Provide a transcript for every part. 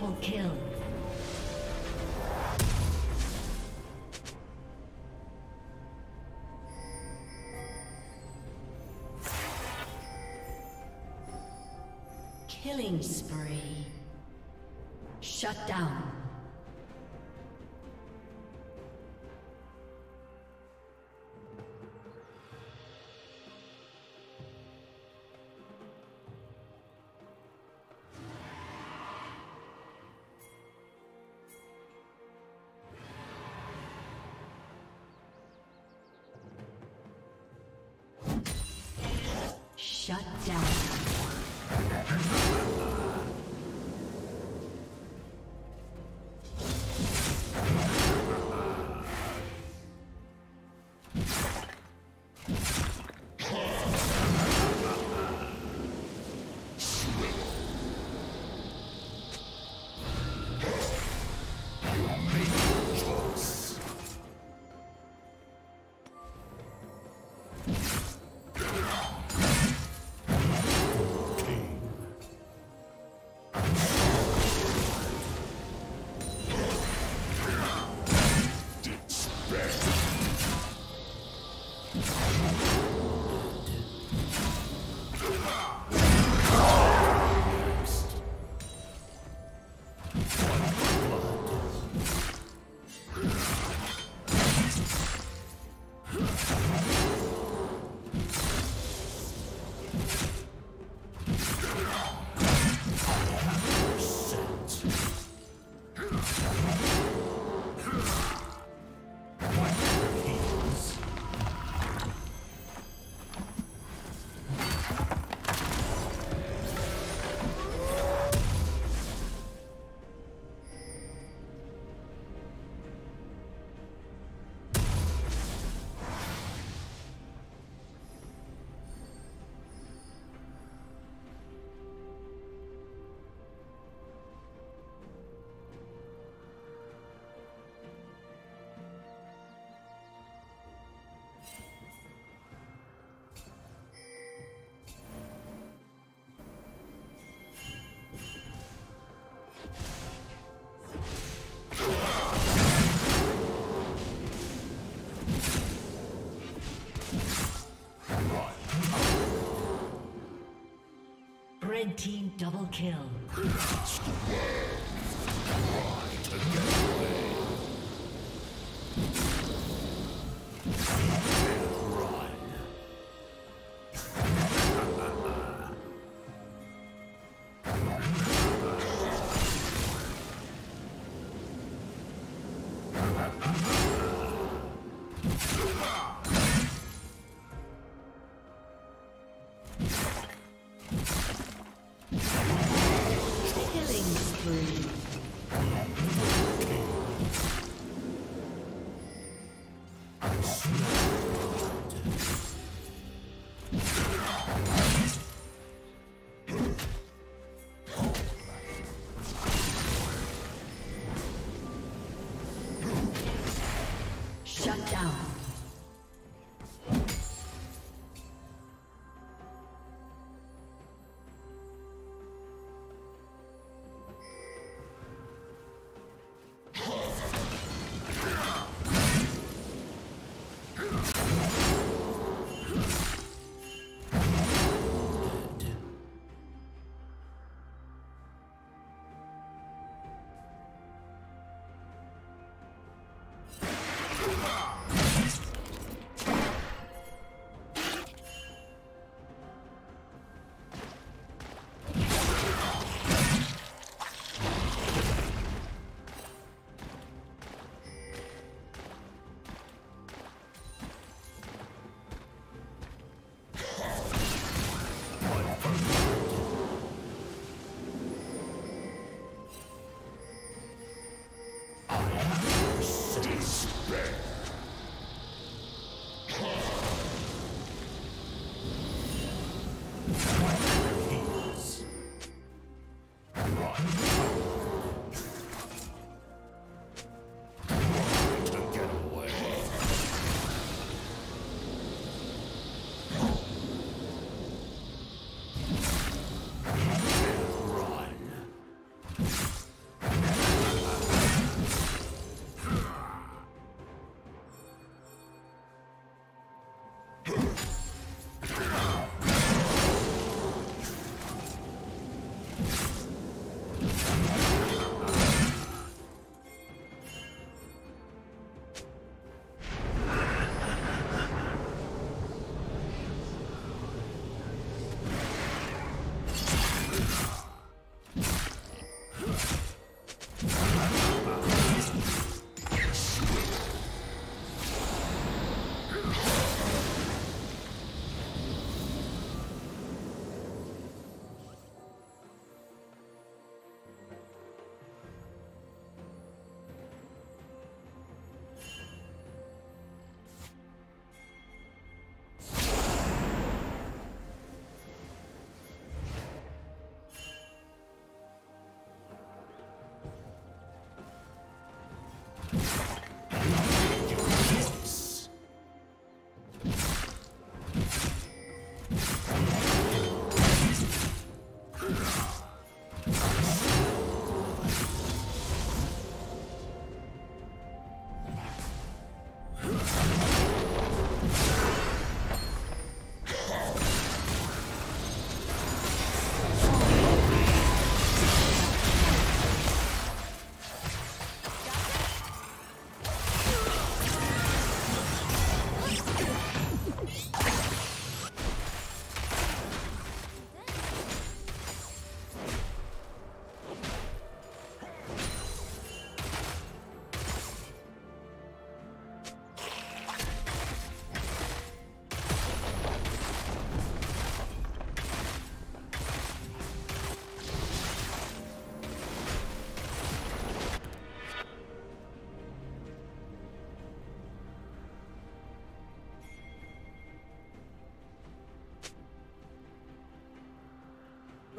Double kill. Killing spree. Shut down. Red team double kill.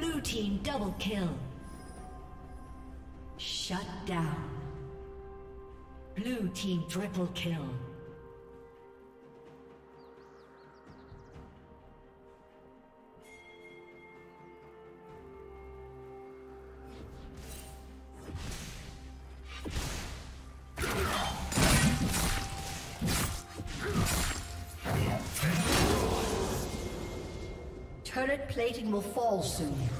Blue team double kill. Shut down. Blue team triple kill. Will fall soon.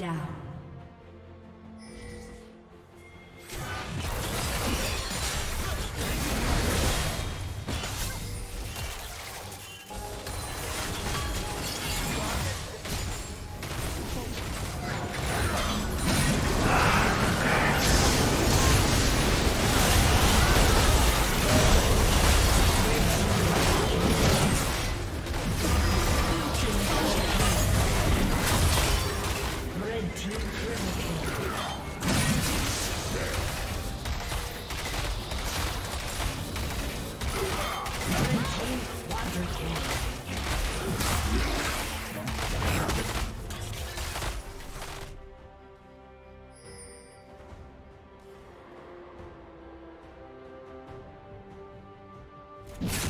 Down. Blue